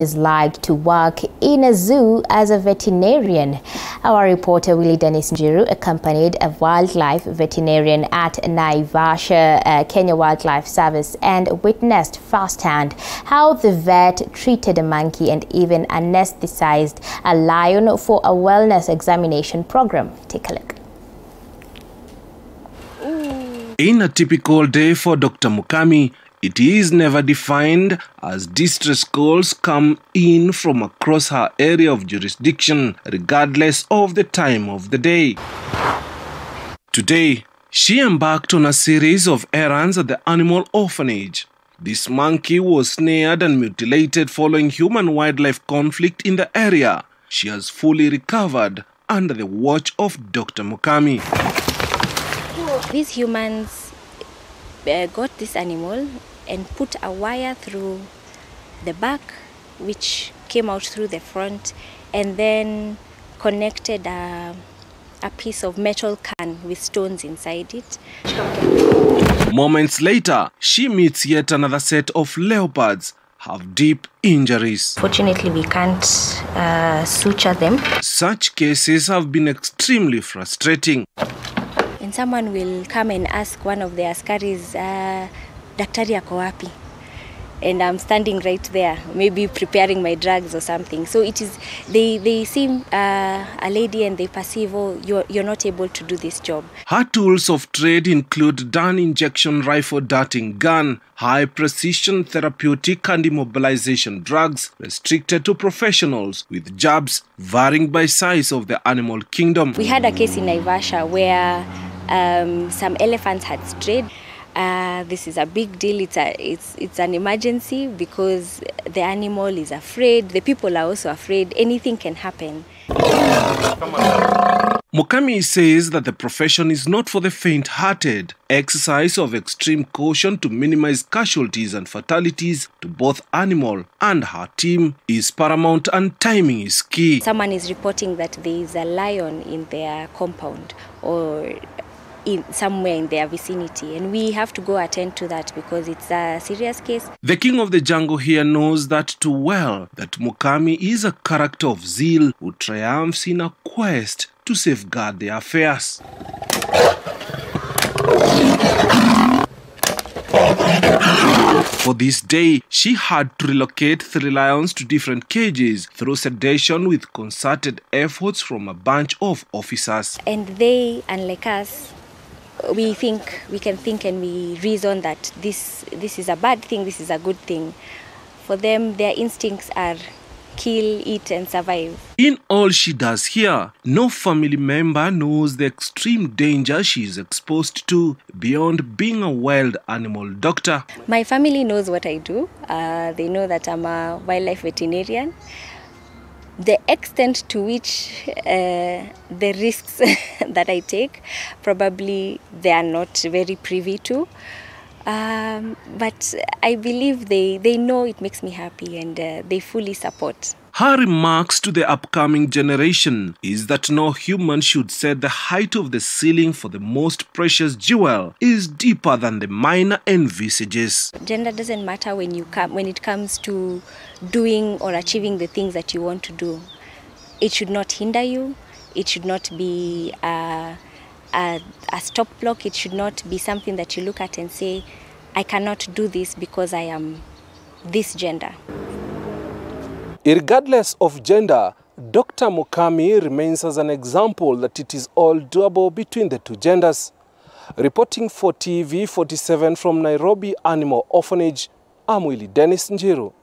is like to work in a zoo as a veterinarian. Our reporter Willie Dennis Njiru accompanied a wildlife veterinarian at Naivasha uh, Kenya Wildlife Service and witnessed firsthand how the vet treated a monkey and even anesthetized a lion for a wellness examination program. Take a look. In a typical day for Dr. Mukami, it is never defined as distress calls come in from across her area of jurisdiction, regardless of the time of the day. Today, she embarked on a series of errands at the animal orphanage. This monkey was snared and mutilated following human wildlife conflict in the area. She has fully recovered under the watch of Dr. Mukami. These humans uh, got this animal and put a wire through the back, which came out through the front, and then connected a, a piece of metal can with stones inside it. Moments later, she meets yet another set of leopards have deep injuries. Fortunately, we can't uh, suture them. Such cases have been extremely frustrating. And someone will come and ask one of the askaris, uh, daktari ako wapi? And i'm standing right there maybe preparing my drugs or something. So it is they they seem uh, a lady and they perceive oh you're, you're not able to do this job. Her tools of trade include dun injection rifle darting gun high precision therapeutic and immobilization drugs restricted to professionals with jobs varying by size of the animal kingdom. We had a case in naivasha where um, some elephants had strayed uh, this is a big deal. It's a it's it's an emergency because the animal is afraid. The people are also afraid. Anything can happen. Mukami says that the profession is not for the faint-hearted. Exercise of extreme caution to minimize casualties and fatalities to both animal and her team is paramount and timing is key. Someone is reporting that there is a lion in their compound or in somewhere in their vicinity and we have to go attend to that because it's a serious case the king of the jungle here knows that too well that mukami is a character of zeal who triumphs in a quest to safeguard their affairs For this day, she had to relocate three lions to different cages through sedation with concerted efforts from a bunch of officers. And they, unlike us, we think we can think and we reason that this this is a bad thing this is a good thing. For them their instincts are kill eat and survive. In all she does here no family member knows the extreme danger she is exposed to beyond being a wild animal doctor. My family knows what i do. Uh, they know that i'm a wildlife veterinarian the extent to which uh, the risks that I take, probably they are not very privy to. Um, but I believe they, they know it makes me happy and uh, they fully support. Her remarks to the upcoming generation is that no human should set the height of the ceiling for the most precious jewel is deeper than the miner envisages. Gender doesn't matter when you come when it comes to doing or achieving the things that you want to do. It should not hinder you. It should not be a, a, a stop block. It should not be something that you look at and say, I cannot do this because I am this gender. Regardless of gender, Dr. Mukami remains as an example that it is all doable between the two genders. Reporting for TV 47 from Nairobi Animal Orphanage, I'm Willie Dennis Njiru.